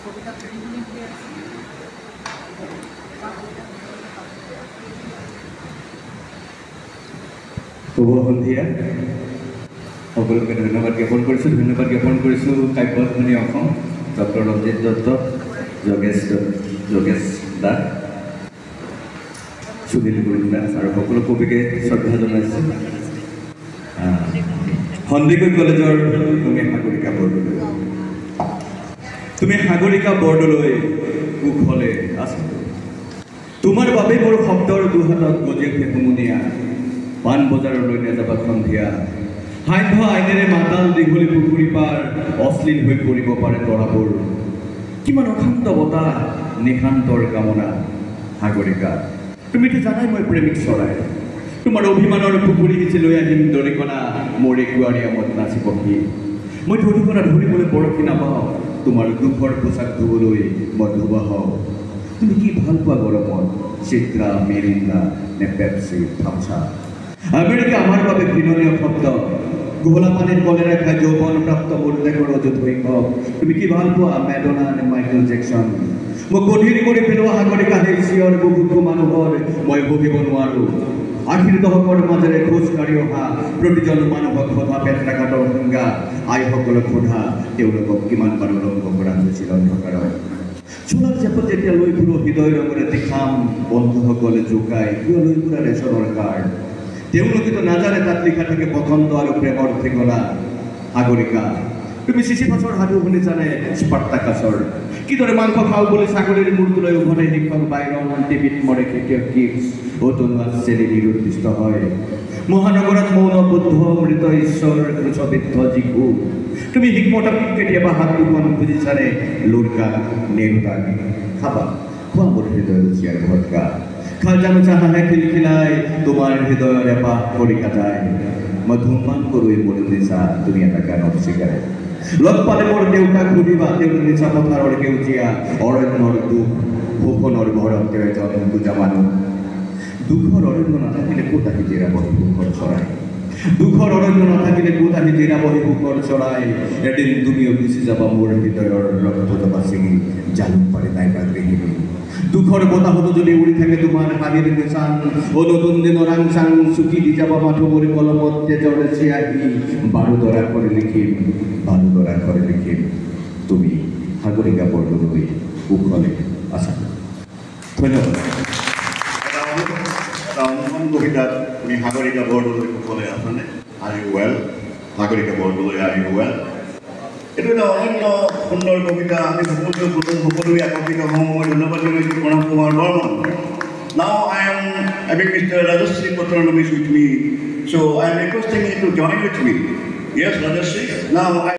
শুভ সকলকে ধন্যবাদ জ্ঞাপন কৰিছোঁ। ধন্যবাদ জ্ঞাপন কৰিছোঁ কাব্যধ্বনি অসম ডক্টৰ ৰঞ্জিত দত্ত যোগেশ যোগেশ দা সুনীল গুৰুদাস আৰু সকলো কবিকে শ্ৰদ্ধা জনাইছোঁ। সন্দিকৈ কলেজৰ ভূমি সাগৰিকা বৰ্ত তুমি সাগৰিকা বৰদলৈ কুশলে আছা। তোমাৰ বাবে মোৰ শব্দৰ দুহাতত গজি উঠে হুমুনিয়া পাণ বজাৰলৈ নেযাবা সন্ধিয়া। সাধ্য আইনেৰে মাতাল দীঘলী পুখুৰী পাৰ অশ্লীল হৈ পৰিব পাৰে তৰাবোৰ। কিমান অশান্ত বতাহ নিশান্তৰ কামনা সাগৰিকা। তুমিতো জানাই মই প্ৰেমিক চৰাই। তোমাৰ অভিমানৰ পুখুৰী সিঁচি লৈ আহিম দৰিকণা মোৰ একুৱাৰিয়ামত নাচিব সি। মই দৰিকণা ধৰিবলৈ বৰশী নাপাওঁ। তোমাৰ দুখৰ পোচাক ধুবলৈ মই ধুবা হওঁ তুমি কি ভাল পোৱা গৰমত চিত্ৰা মেৰিন্দা নে পেপচি থামচা আমেৰিকা আমাৰ বাবে ঘৃণনীয় শব্দ। গোলা পানীত কলেৰে খাই যৌৱন প্ৰাপ্ত মোৰ দেশৰ অযুত শৈশৱ তুমি কি ভাল পোৱা মেডনা নে মাইকেল জেকচন মোক গধীৰ কৰি পেলোৱা সাগৰিকা চিঞৰ বুকুকু মানুহৰ মই বহিব নোৱাৰোঁ আশীৰ দশকৰ মাজেৰে খোজ অহা প্ৰতিজন মানুহক সোধা পেট্ৰাঘাটৰ সংজ্ঞা আইসকলক সোধা তেওঁলোকক কিমান বাৰ লংঘ কৰা হৈছিল অন্ধকাৰত চোলাৰ চেপত যেতিয়া লৈ ফুৰো হৃদয় ৰঙেৰে দেখাম বন্ধুসকলে জোকাই কিয় লৈ ফুৰা ৰেচনৰ কাৰ্ড তেওঁলোকেতো নাজানে তাত লিখা থাকে পচন্দ আৰু প্ৰেমৰ ঠিকনা সাগৰিকা তুমি চিচি মাছৰ সাধু শুনিছানে স্পাৰ্টাকাছৰ কিদৰে মাংস খাওঁ বুলি ছাগলীৰ মূৰটোলৈ উভতাই শিক্ষক বাইৰন টিভিত মৰে খেতিয়ক কিপছ অতনুৱা শ্ৰেণী নিৰুদ্দিষ্ট হয়। মহানগৰত মৌন বুদ্ধ মৃত ঈশ্বৰ ক্ৰুচবিদ্ধ যিকু তুমি শিকমতাক কেতিয়াবা হাত দুখন বুজিছানে লুৰকা নেৰুতাক খাবা খোৱা মোৰ হৃদয় ৰুচিয়াৰ ভটকা খাজানো চাহানে খিলখিলাই তোমাৰ হৃদয়ৰ এপাহ পৰীক্ষা যায়। মই ধূমপান কৰোঁ মোৰ তুমি এটা গানত চিগাৰেট লগ মোর দেউতা খুঁজিবা তেওঁ নিচা পথাৰৰ সেউজীয়া অৰণ্যৰ দুখ শোষণৰ ভৰত তেওঁ এজন বুজা মানুহ দুখৰ অৰণ্য নাথাকিলে ক'ত আহি জিৰাব সুখৰ চৰাই দুখৰ অৰণ্য নাথাকিলে ক'ত আহি জিৰাব সুখৰ চৰাই এদিন তুমিও গুচি যাবা মোৰ হৃদয়ৰ ৰক্ত জবা চিঙি জালুক পাৰি গৃহিণী দুখৰ বতাহতো যদি উৰি থাকে তোমাৰ হাবিৰ নিচান অ নতুন দিনৰ আংচাং চুকি দি যাবা মাথো মোৰ কলমত তেজৰ চিয়াহী বাৰুদৰা কৰি লিখিম বাৰুদৰা কৰি লিখিম তুমি সাগৰিকা বৰদলৈ কুশলে আছা ধন্যবাদ। এটা অনু- এটা অনুপম কবিতাত তুমি সাগৰিকা বৰদলৈ কুশলে আছানে are you well Sagarika Bordoloi well এইটো এটা অনন্য সুন্দৰ কবিতা আমি সকলোৱে সকলো সকলোৱে আকৰ্ষিত হওঁ মই ধন্যবাদ জনাইছোঁ Pranab Kumar Barman Now I am having Mr. Rajashree Patranamis with me. So I am requesting you to join with me. Yes, Rajashree. Now I